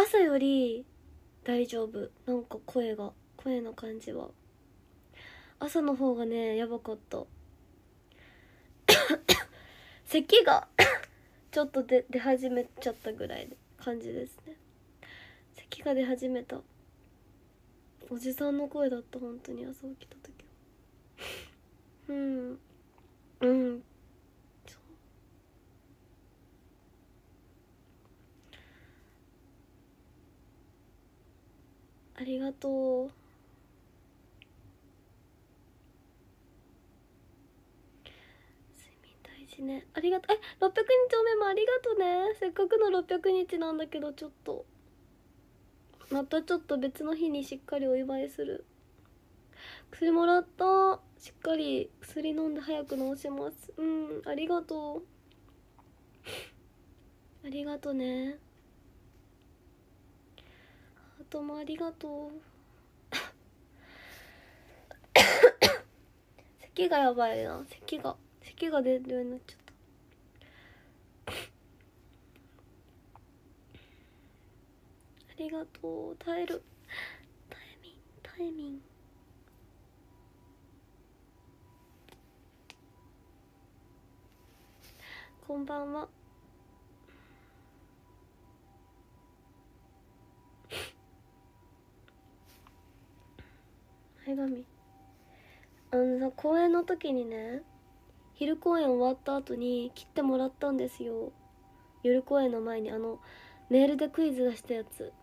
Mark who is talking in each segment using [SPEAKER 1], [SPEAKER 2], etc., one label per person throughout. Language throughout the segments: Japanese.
[SPEAKER 1] 朝より大丈夫。なんか声が。声の感じは。朝の方がねやばかった。咳が ちょっと出出始めちゃったぐらいの感じですね。咳が出始めた。おじさんの声だった本当に。朝起きた時。はうん。うん。ありがとう。睡眠大事ね。ありがとう。え600日おめもありがとうね。せっかくの600日なんだけどちょっと。またちょっと別の日にしっかりお祝いする。薬もらった。しっかり薬飲んで早く治します。うん。ありがとう。ありがとね。ハートもありがとう。咳がやばいな。咳が咳が出るようになっちゃった。ありがとう。耐える。タイミンタイミンこんばんは。前髪あのさ公演の時にね昼公演終わった後に切ってもらったんですよ。夜公演の前にあのメールでクイズ出したやつ。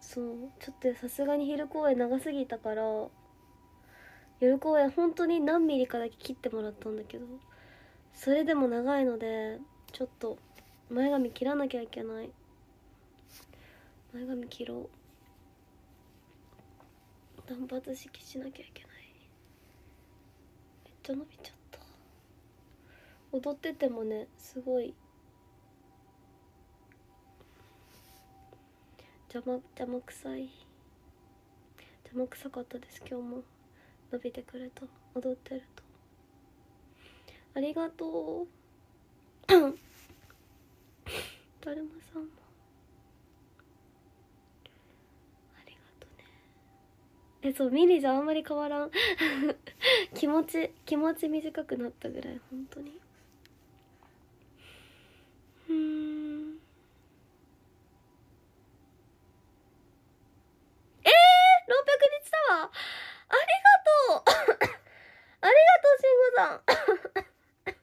[SPEAKER 1] そうちょっとさすがに昼公演長すぎたから夜公演本当に何ミリかだけ切ってもらったんだけどそれでも長いのでちょっと前髪切らなきゃいけない。前髪切ろう。断髪式しなきゃいけない。めっちゃ伸びちゃった。踊っててもねすごい。邪魔邪魔くさい。邪魔くさかったです今日も。伸びてくれた。踊ってると。ありがとう。だるまさんもありがとねえそうミリじゃあんまり変わらん。気持ち気持ち短くなったぐらい本当にうーんえー、600日だわありがとうありがとう慎吾さんちょっ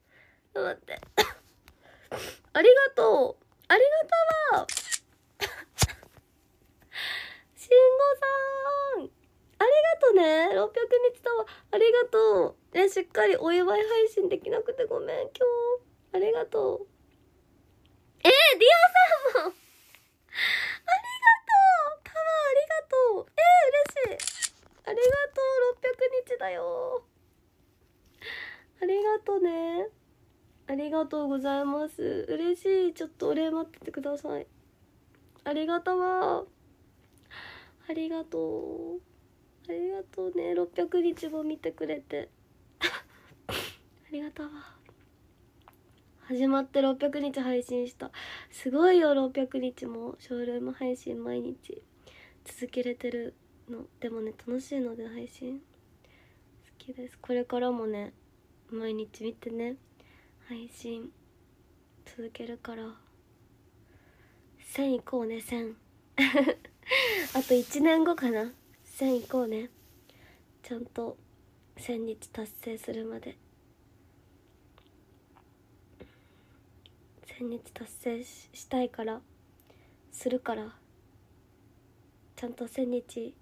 [SPEAKER 1] と待ってありがとうありがとうわ慎吾さんありがとうね600日だわありがとうえしっかりお祝い配信できなくてごめん今日ありがとうえー、ディオさんもありがとうタワーありがとうえー、嬉しいありがとう600日だよありがとうねありがとうございます。嬉しい。ちょっとお礼待っててください。ありがとわ。ありがとう。ありがとうね。600日も見てくれて。ありがとうわ。始まって600日配信した。すごいよ600日も。ショールーム配信毎日。続けれてるの。でもね楽しいので配信。好きです。これからもね毎日見てね。配信続けるから。1000いこうね1000 あと1年後かな。1000いこうね。ちゃんと1000日達成するまで。1000日達成ししたいからするから。ちゃんと1000日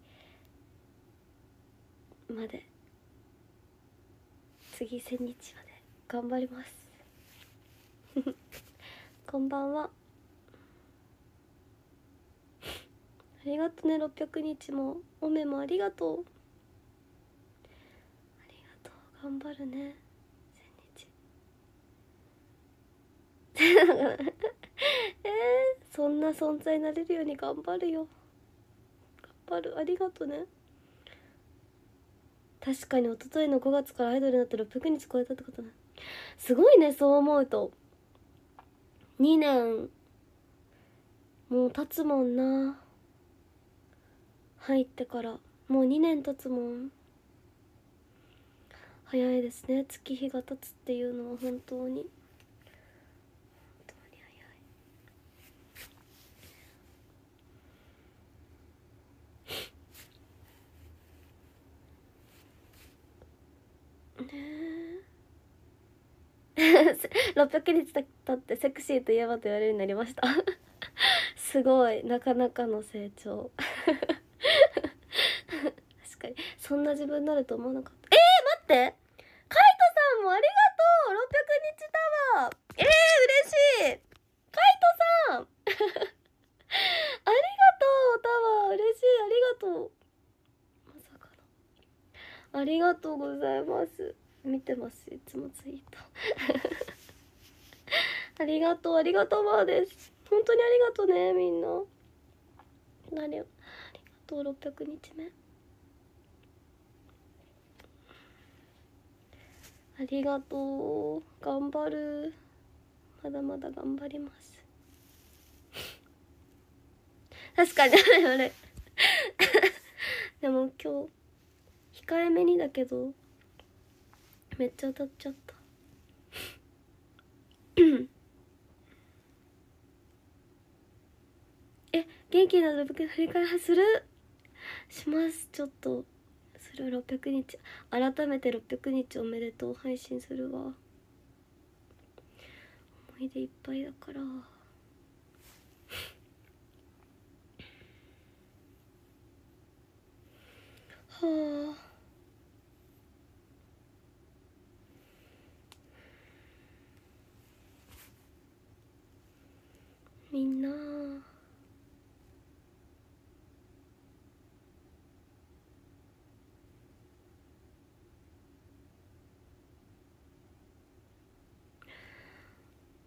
[SPEAKER 1] まで。次1000日まで頑張ります。こんばんは。ありがとね600日もおめもありがとう。ありがとう頑張るね1000日。えー、そんな存在になれるように頑張るよ。頑張るありがとね。確かに一昨日の5月からアイドルになったら600日超えたってことね。すごいねそう思うと。2年もう経つもんな。入ってから。もう2年経つもん。早いですね。月日が経つっていうのは本当に。本当に早い。ねえ。600日経ってセクシーといえばと言われるようになりました。すごい。なかなかの成長。確かに。そんな自分になると思わなかった。えー、待って。カイトさんもありがとう。600日だわえー、嬉しい。カイトさん。ありがとう。タワー嬉しい。ありがとう。まさかの。ありがとうございます。見てます。いつもツイート。ありがとうありがとうまーです。本当にありがとうねみんな。ありありがとう600日目。ありがとう頑張る。まだまだ頑張ります。確かにあれ。でも今日控えめにだけどめっちゃ歌っちゃった。え元気なの振り返りする？します。ちょっとする600日改めて600日おめでとう配信するわ。思い出いっぱいだから。はあ。みんな。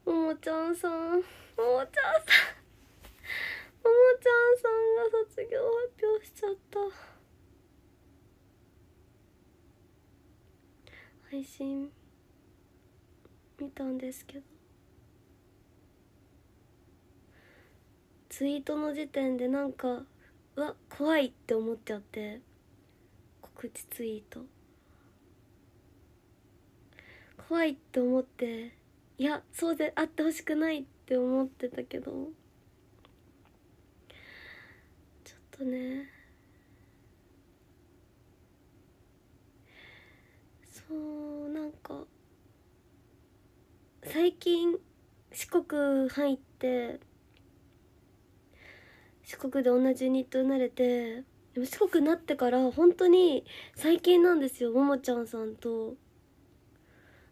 [SPEAKER 1] ももちゃんさん。ももちゃんさん。ももちゃんさんが卒業発表しちゃった。配信見たんですけど。ツイートの時点でなんかうわ怖いって思っちゃって告知ツイート。怖いって思っていやそうであってほしくないって思ってたけど。ちょっとね。そうなんか最近四国入って四国で同じユニットになれてでも四国になってから本当に最近なんですよももちゃんさんと。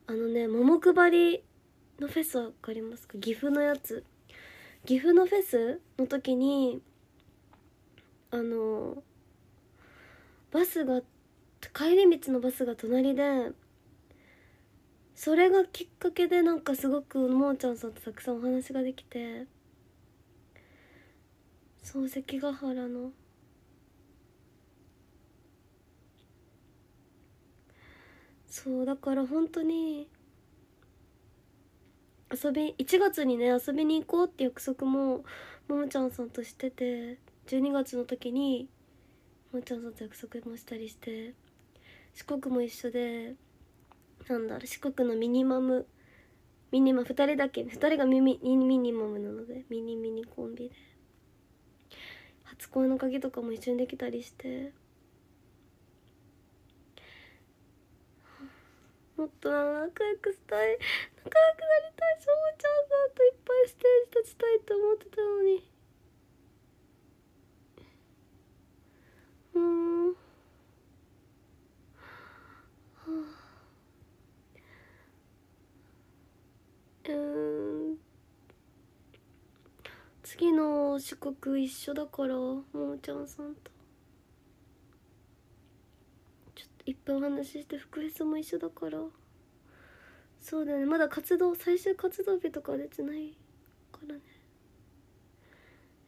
[SPEAKER 1] あのね桃配りのフェスわかりますか？岐阜のやつ。岐阜のフェスの時にあのバスが帰り道のバスが隣でそれがきっかけでなんかすごくもーちゃんさんとたくさんお話ができてそう関ヶ原のそうだから本当に遊び1月にね遊びに行こうって約束もももちゃんさんとしてて12月の時にももちゃんさんと約束もしたりして四国も一緒でなんだろう四国のミニマムミニマ2人だけ2人がミミミニマムなのでミニミニコンビで初恋の鍵とかも一緒にできたりして。もっと仲良くしたい。仲良くなりたい。しょもちゃんさんといっぱいステージ立ちたいって思ってたのに。うん。はあうん次の四国一緒だからももちゃんさんと。ちょっといっぱい話して福フェスも一緒だから。そうだね。まだ活動最終活動日とか出てないからね。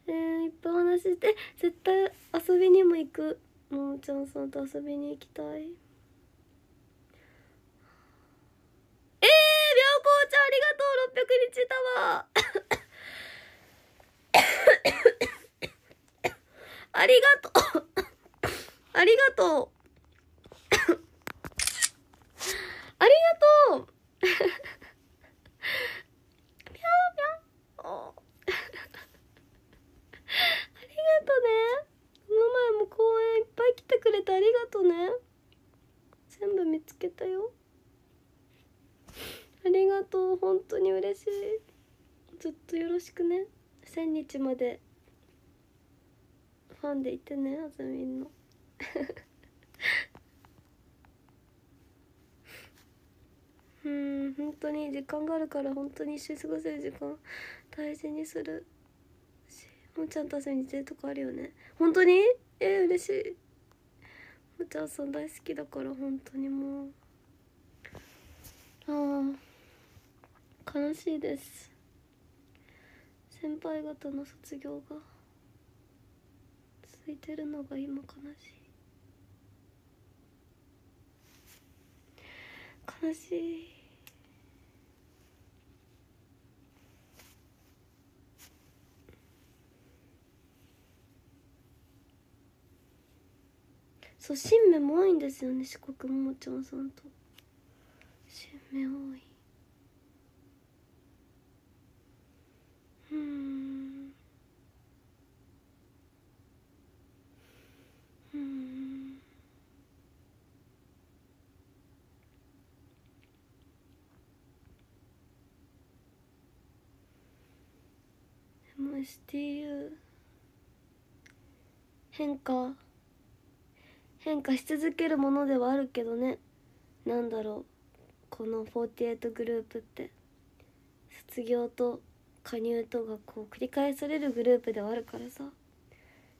[SPEAKER 1] えー、いっぱい話して絶対遊びにも行く。ももちゃんさんと遊びに行きたい。えー、りょうこうちゃんありがとう。600日だわ。ありがとう。ありがとうありがとうぴょーぴょん。ありがとう。ね。この前も公園いっぱい来てくれてありがとうね。全部見つけたよ。ありがとう。本当に嬉しい。ずっとよろしくね。千日まで。ファンでいてねあずみんの。うん本当に時間があるから本当に一緒に過ごせる時間大事にする。しもちゃんと遊びに行ってるとこあるよね。本当に？えー、嬉しい。もちゃんさん大好きだから本当にもう。ああ悲しいです。先輩方の卒業が続いてるのが今悲しい。悲しい。そう新芽も多いんですよね四国ももちゃんさんと。新芽多いうんうんでも STU 変化。変化し続けるものではあるけどね。なんだろう。この48グループって。卒業と加入とがこう繰り返されるグループではあるからさ。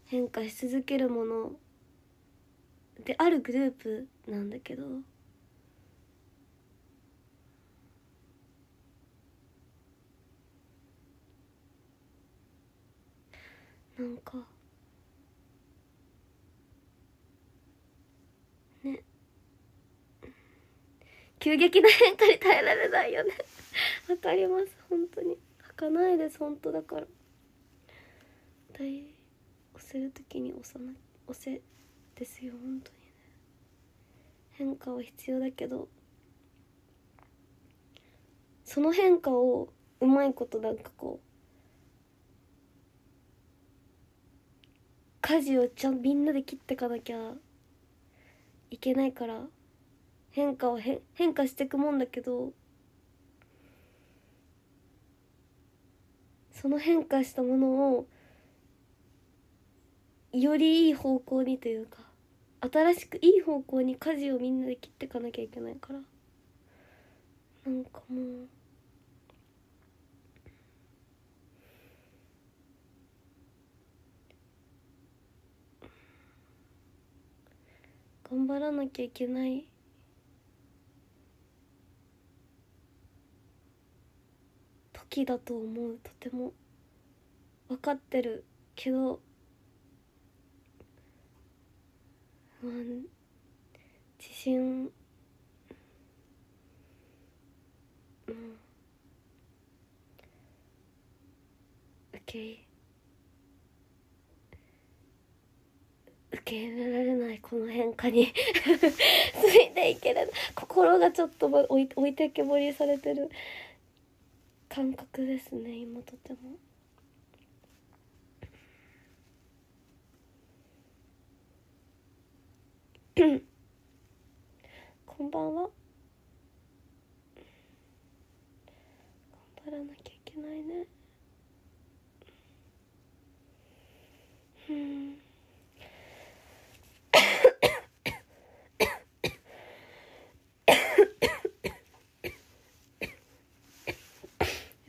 [SPEAKER 1] 変化し続けるものであるグループなんだけど。なんか。ね。急激な変化に耐えられないよね。わかります。本当に。儚いです本当だから。大押せる時に押さな押せですよ本当にね。変化は必要だけど。その変化をうまいことなんかこう舵をちゃんみんなで切ってかなきゃいけないから変化は変変化していくもんだけどその変化したものをよりいい方向にというか新しくいい方向に舵をみんなで切ってかなきゃいけないからなんかもう頑張らなきゃいけない。時だと思う。とても。分かってるけど。不安自信。うん。受け受け入れられないこの変化に ついていける心がちょっと置い置いてけぼりされてる感覚ですね今とても。こんばんは頑張らなきゃいけないねうん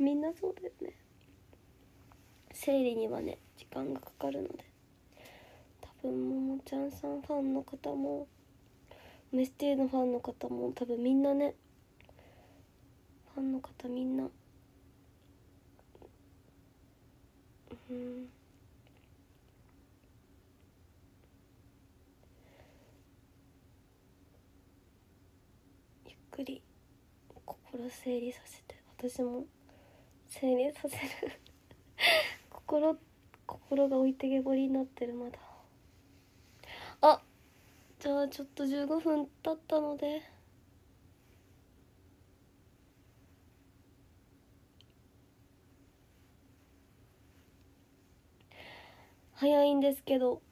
[SPEAKER 1] みなそうだよね。生理にはね時間がかかるので。多分ももちゃんさんファンの方もメスティーのファンの方も多分みんなねファンの方みんなうん。ゆっくり心整理させて私も整理させる。心心が置いてけぼりになってるまだ。あじゃあちょっと15分経ったので。早いんですけど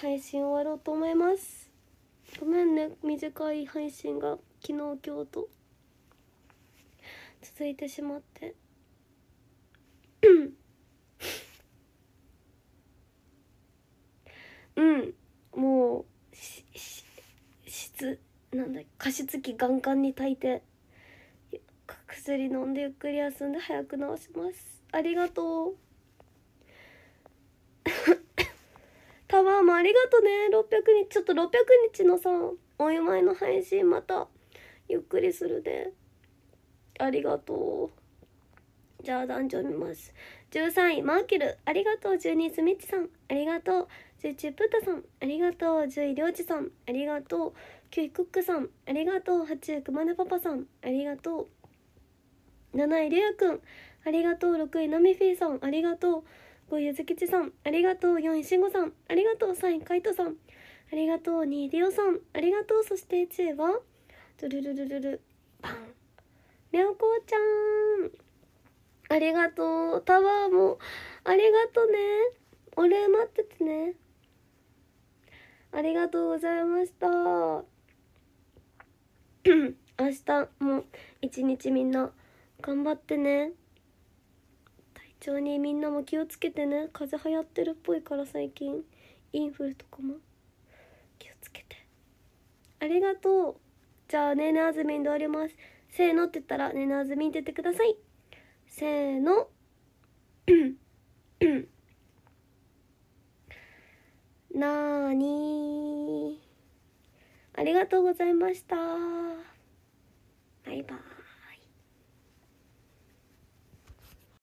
[SPEAKER 1] 配信終わろうと思います。ごめんね短い配信が昨日今日と続いてしまって。うん。もうしし質なんだ加湿器ガンガンに炊いて薬飲んでゆっくり休んで早く治します。ありがとう。タワーもありがとね。600日ちょっと600日のさお祝いの配信またゆっくりするでありがとう。じゃあ男女見ます。13位マーキュルありがとう12位スミッチさんありがとう11位プータさん。ありがとう10位りょうじさんありがとう9位クックさん。ありがとう8位くまねパパさん。ありがとう7位りゅうくん。ありがとう6位なみフィーさん。ありがとう5位ゆずきちさん。ありがとう4位しんごさんありがとう3位かいとさん。ありがとう2位りおさん。ありがとうそして1位はドゥルルルルルパンみゃこちゃんありがとう。タワーもありがとね。お礼待っててね。ありがとうございました。明日も一日みんな頑張ってね。体調にみんなも気をつけてね。風邪流行ってるっぽいから最近。インフルとかも。気をつけて。ありがとう。じゃあねねあずみんで終わります。せーのって言ったらねねあずみんって言ってください。せーの。なーにありがとうございました。バイバイ。